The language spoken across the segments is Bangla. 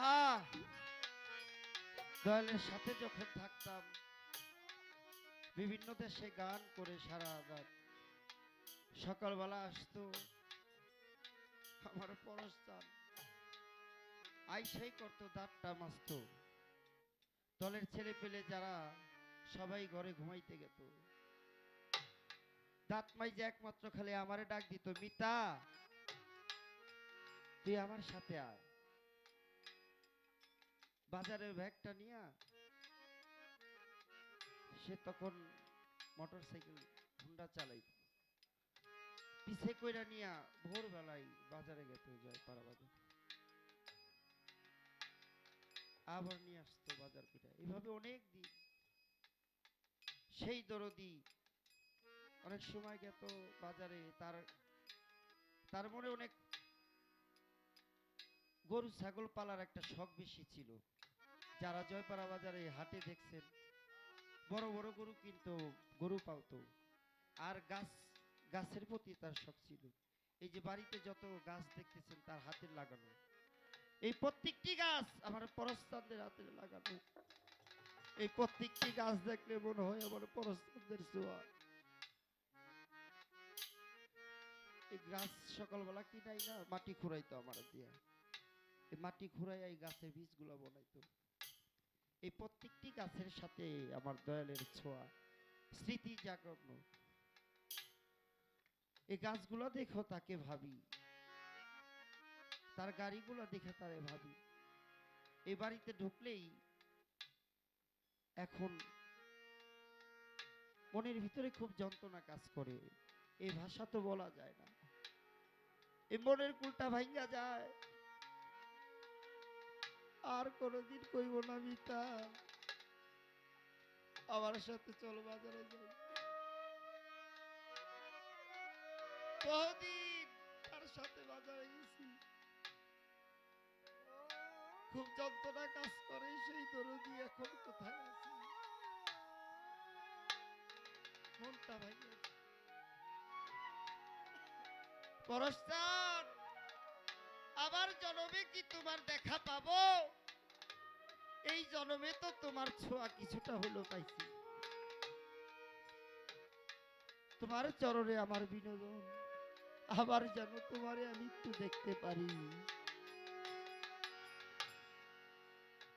হ্যাঁ। দয়ালের সাথে যখন থাকতাম, বিভিন্ন দেশে গান করে সারা রাত। সকালবেলা আসতো আমার পরস্তান আইসাই করতো, দাঁতটা মাসতো দলের ছেলে পেলে যারা, সবাই ঘরে ঘুমাইতে গেত। দাঁত মাই যে একমাত্র খালি আমারে ডাক দিত, মিতা, তুই আমার সাথে আয়। বাজারের ব্যাগটা নিয়ে সে তখন মোটর সাইকেল হুন্ডা চালাই পিছে কইরা নিয়া ভোরবেলায় বাজারে গেত যায় পাড়া বাজার আবার নিয়ে আসতো বাজার পিঠা। এভাবে অনেক দিন। সেই দরদি অনেক সময় গেত বাজারে। তার তার মনে অনেক গরু ছাগল পালার একটা শখ বেশি ছিল। যারা জয়পাড়া বাজারে হাটে দেখছেন, বড় বড় গরু কিন্তু, গরু পালতো আর গাছ, গাছের প্রতি তার শখ ছিল। এই যে বাড়িতে যত গাছ দেখতেছেন, তার হাতের লাগানো। এই প্রত্যেকটি গাছ আমার পরস্তানদের হাতে লাগানো। এই প্রত্যেকটি গাছ দেখলে মনে হয় আমার পরস্তানদের ছোঁয়া এই গাছ সকালবেলা কিনাই না, মাটি খুঁড়াইতো আমার দিয়া। এই মাটি খুঁড়াই এই গাছের বীজগুলো বানাইতো। এই প্রত্যেকটি গাছের সাথে আমার দয়ালের ছোঁয়া, স্মৃতি জাগরণ এই গাছগুলো দেখো তাকে ভাবি। তার গাড়িগুলো দেখে তারে ভাবি। এই বাড়িতে ঢুকলেই এখন মনের ভিতরে খুব যন্ত্রণা কাজ করে। এই ভাষা তো বলা যায় না। এই মনের কুলটা ভাঙ্গা যায়। আর কোনোদিন কইব না মিতা। আমার সাথে চল বাজারে যাই বহুদিন তার সাথে বাজারে গেছি। খুব যন্ত্রণা কাজ করে, সেই দরদি এখন কোথায় আছে? মনটা ভাঙে। পরস্তান আবার জনমে কি তোমার দেখা পাবো? এই জনমে তো তোমার ছোঁয়া কিছুটা হলো পাইছি। তোমার চরণে আমার বিনোদন, আবার যেন তোমারে আমি একটু দেখতে পারি।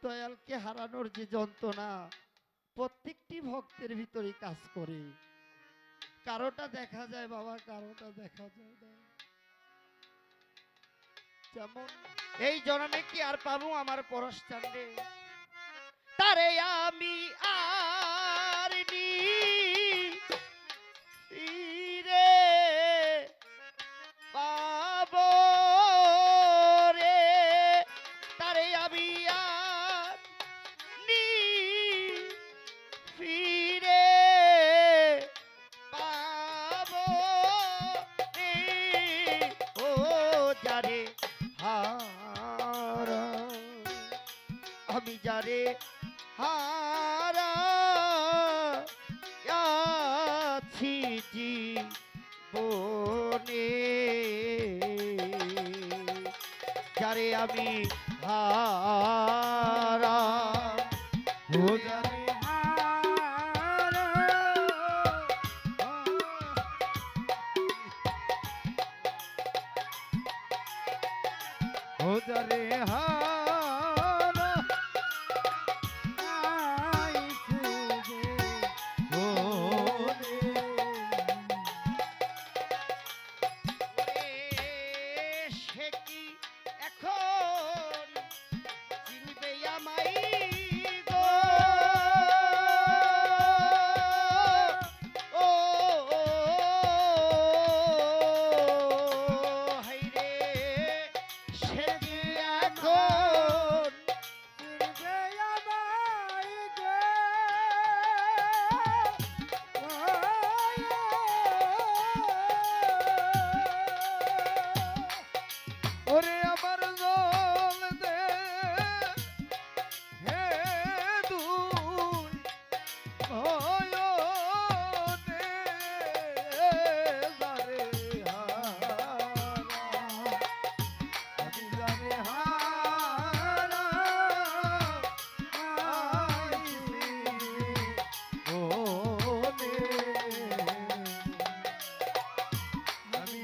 দয়ালকে হারানোর যে যন্ত্রণা প্রত্যেকটি ভক্তের ভিতরে কাজ করে। কারোটা দেখা যায় বাবা, কারোটা দেখা যায় না। যেমন এই জনমে কি আর পাবো আমার পরশ পরশচান্ডে তারে আমি আর যারে আমি হারা। ও যারে ও যারে হারা।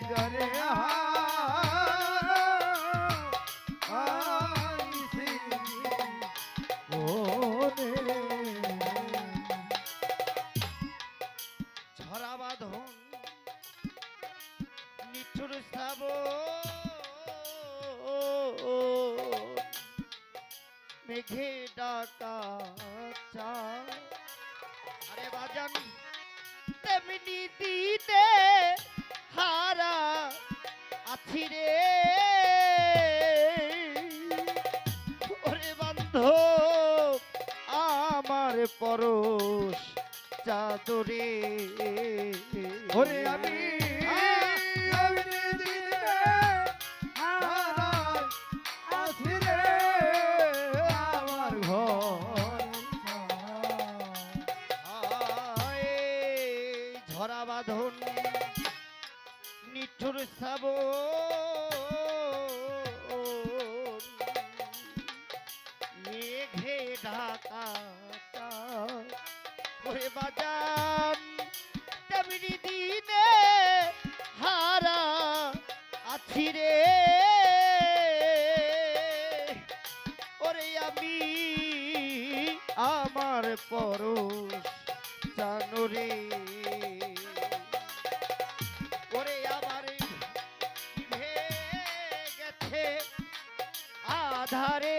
জরে ঝরা বাঁধন নিচুর সাব মেঘে পরশ চাদরে। ওরে আমি বাজান। তেমনি দিনে হারা আছি রে। ওরে আমি, আমার পরশ জানুরে ওরে আমার গেছে আধারের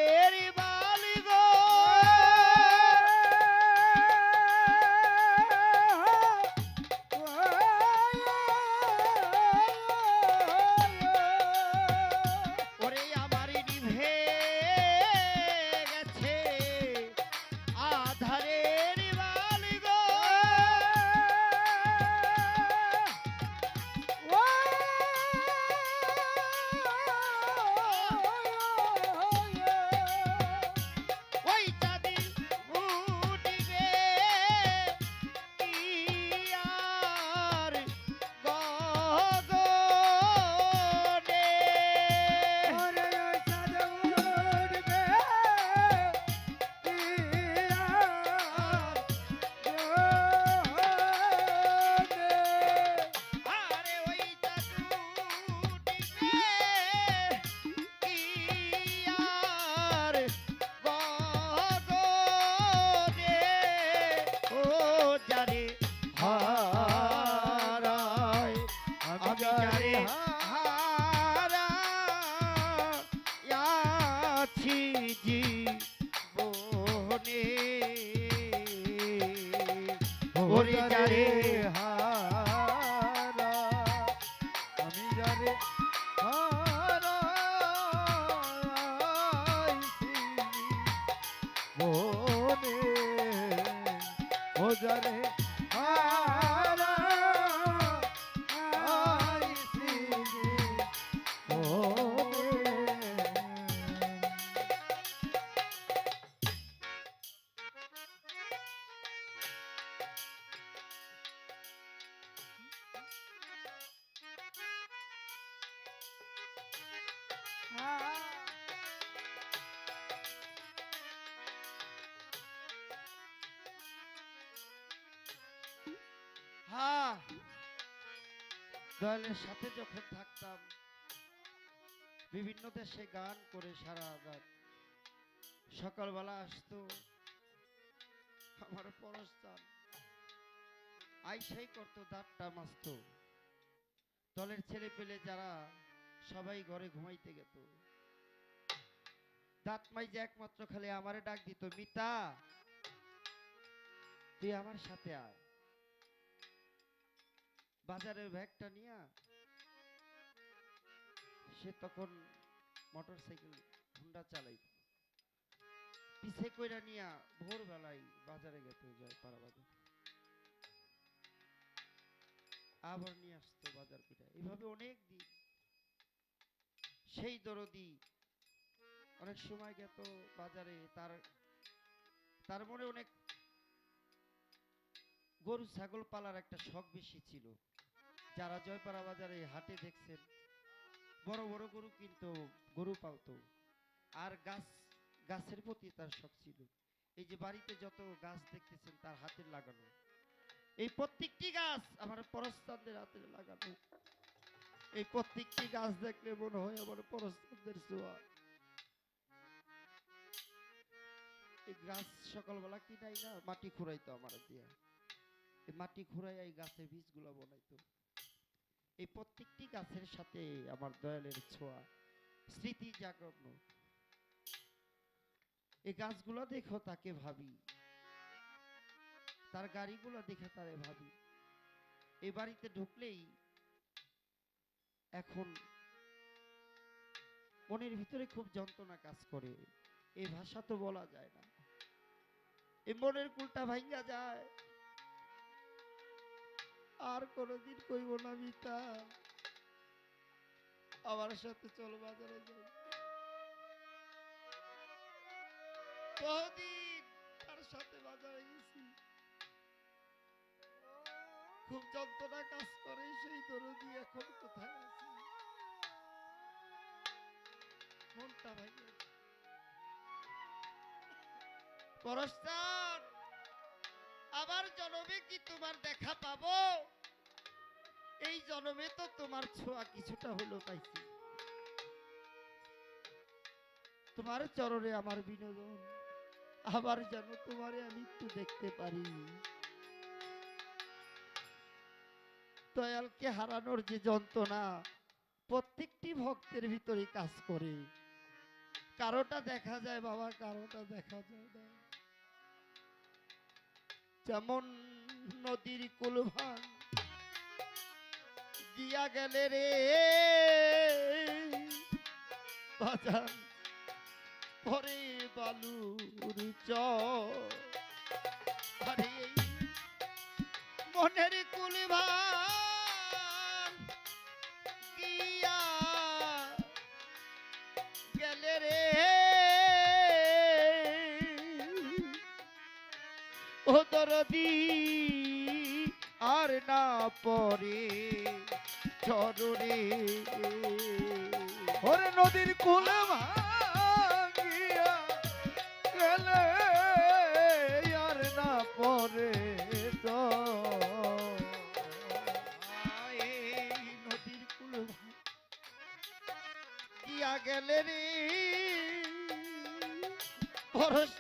ওরে দয়ালের সাথে যখন থাকতাম, বিভিন্ন দেশে গান করে সারা রাত। সকালবেলা আসতো আমার পরস্তান আইসাই করতো দাঁতটা মাসত দলের ছেলে পেলে যারা সবাই ঘরে ঘুমাইতে গেত। দাঁত মাইজে একমাত্র খালি আমারে ডাক দিত, মিতা, তুই আমার সাথে আয়। বাজারের ব্যাগটা নিয়া, সে তখন মোটর সাইকেল হুন্ডা চালাই। পিছে কইরা নিয়া ভোরবেলায় বাজারে গেত যায় পাড়া বাজার আবার নিয়ে আসতো বাজার পিঠা এইভাবে অনেক দিন সেই দরদি অনেক সময় গেত বাজারে, তার তার মনে অনেক গরু ছাগল পালার একটা শখ বেশি ছিল। যারা জয়পাড়া বাজারে হাটে দেখছেন, বড় বড় গরু কিন্তু, গরু পালতো। আর গাছ, গাছের প্রতি তার শখ ছিল। এই যে বাড়িতে যত গাছ দেখতেছেন, তার হাতের লাগানো। এই প্রত্যেকটি গাছ আমার পরস্তানদের হাতের লাগানো। এই প্রত্যেকটি গাছ দেখলে মনে হয় আমার পরস্তানদের ছোঁয়া। এই গাছ সকালবেলা কিনাই না, মাটি খুঁড়াইতো আমার দিয়া। এই মাটি এই গাছের এই প্রত্যেকটি গাছের সাথে আমার দয়ালের ছোঁয়া, স্মৃতি জাগরণ। এই গাছগুলো দেখো তাকে ভাবি। তার গাড়িগুলো দেখে তারে ভাবি। এই বাড়িতে ঢুকলেই এখন মনের ভিতরে খুব যন্ত্রণা কাজ করে। এই ভাষা তো বলা যায় না। এই মনের কুলটা ভাঙ্গা যায়। আর কোনোদিন কইব না মিতা। আমার সাথে চল বাজারে যাই। খুব যন্ত্রণা কাজ করে, সেই দরদি এখন কোথায় আছে? মনটা ভাঙে পরস্তান আবার জনমে কি তোমার দেখা পাবো? এই জনমে তো তোমার ছোঁয়া কিছুটা হলো পাইছি। তোমার চরণে আমার বিনোদন, আবার যেন তোমারে আমি একটু দেখতে পারি। দয়ালকে হারানোর যে যন্ত্রণা প্রত্যেকটি ভক্তের ভিতরে কাজ করে। কারোটা দেখা যায়, বাবা, কারোটা দেখা যায় না। যেমন নদীর কুলভান দিয়া গেলে রে। বাজান, পরে বালুর চর মনের কুলভান গিয়া গেলে রে। ও দরদি, আর না পরে চরণে। ওরে নদীর কুলে ভাঙিয়া গেলে, আর না পরে রে ভরস্তার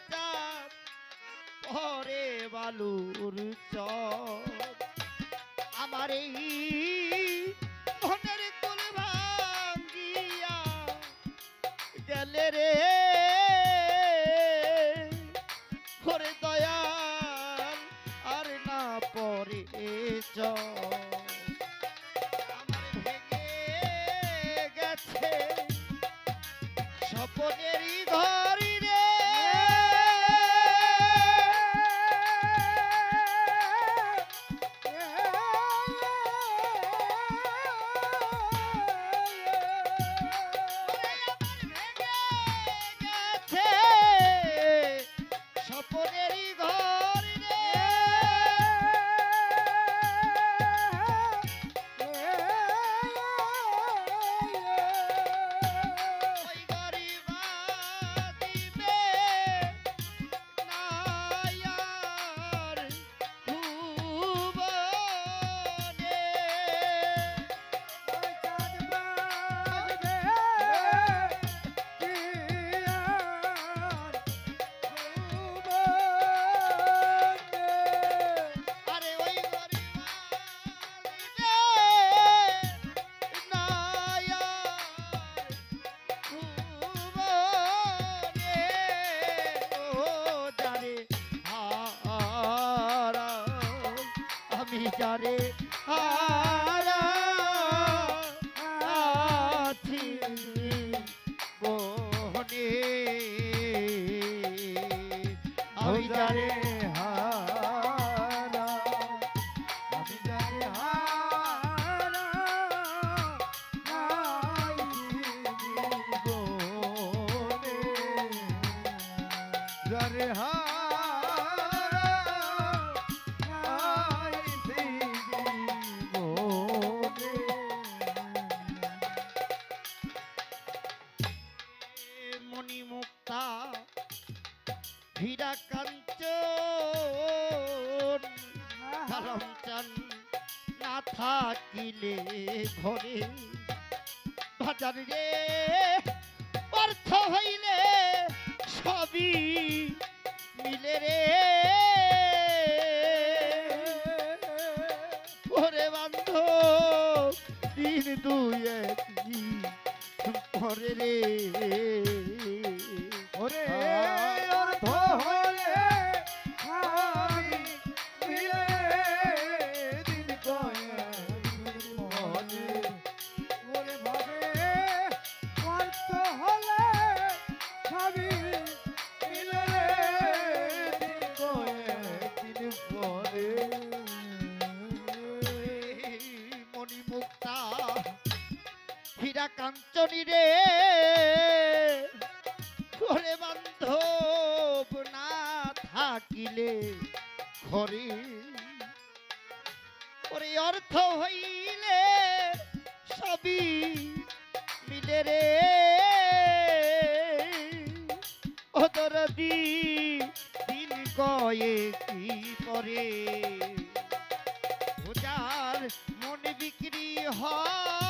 হারা আছি বনে। আমি জানে হারা আমি থাকিলে ঘরে বাজার রে কাঞ্চনী রে। করে বান্ধব না থাকিলে ঘরে। ওরে অর্থ হইলে সবই মিলে রে। ওদর দিন কয়েকি পরে যার মন বিক্রি হয়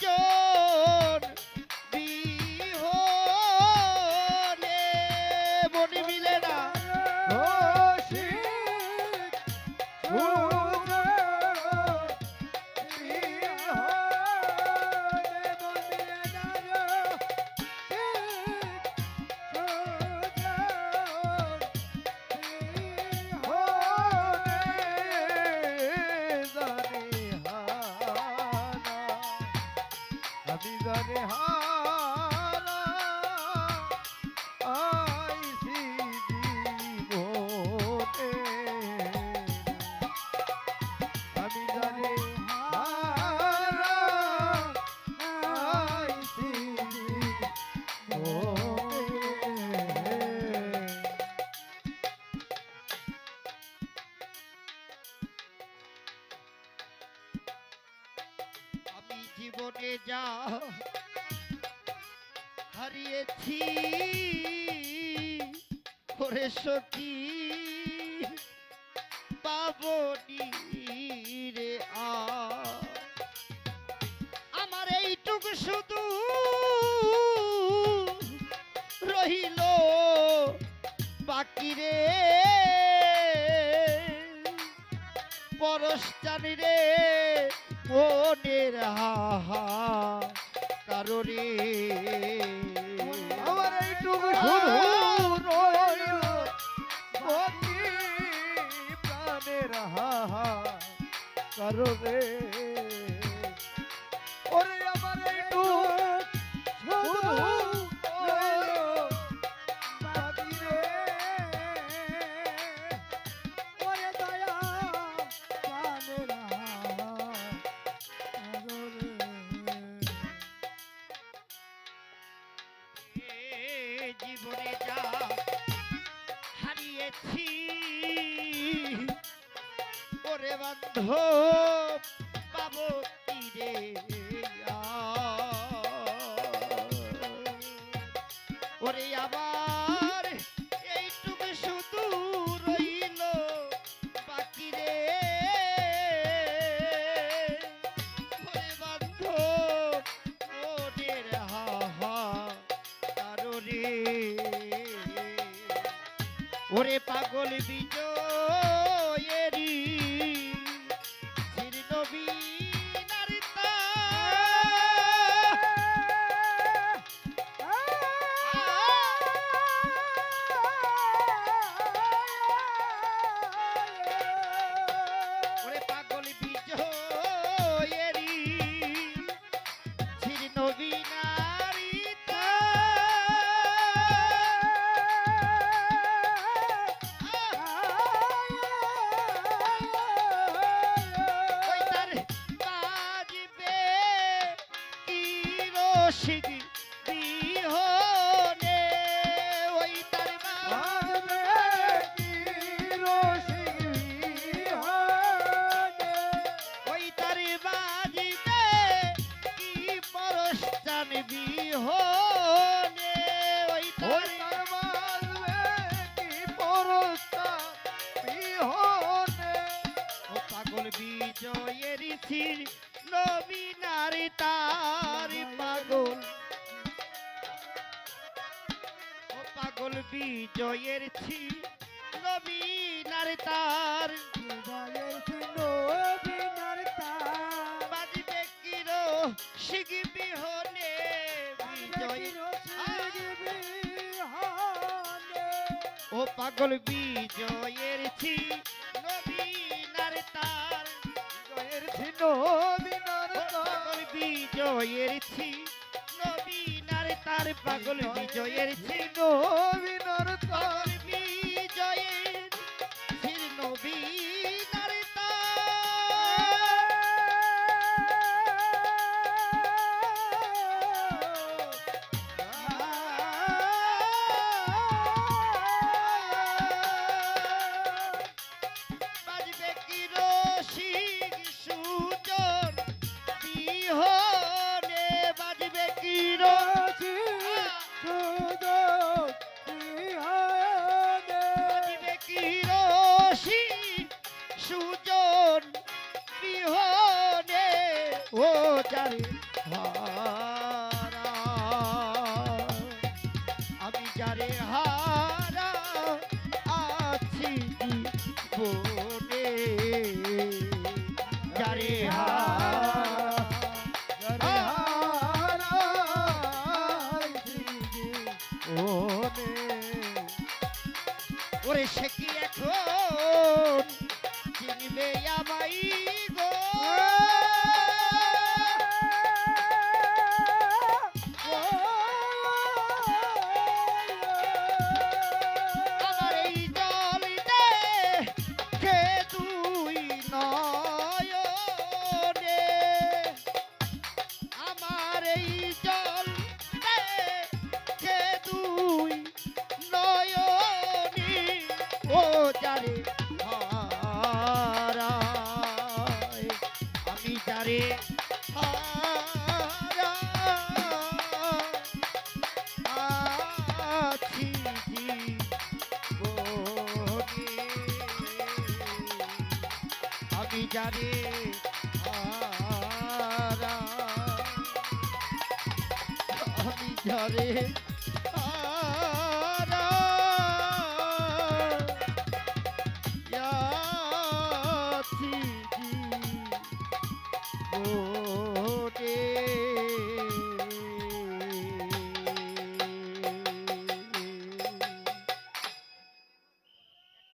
Go. জীবনে যা হারিয়েছি। ওরে সখী, পাবনি রে আ আমার এইটুকু শুধু রহিল বাকি রে। পরশচানি রে। মনের হাহা কারোরে আমার এইটুকু রইল প্রাণের হাহা কারণে। পাগল বিজয়েরি বিজয়ের ছির নবীনার তার পাগল। ও পাগল বিজয়ের ছির নবীনার তার। বিদায়ের ছিল বিনার তার। বাজবে কিরো বিজয় ও পাগল বিজয়ের ছি নবীনার তার ও পাগল বিজয়ের ছি নবীনার তার পাগল বিজয়ের ছি পাগল বিজয়ের रे জানি আমি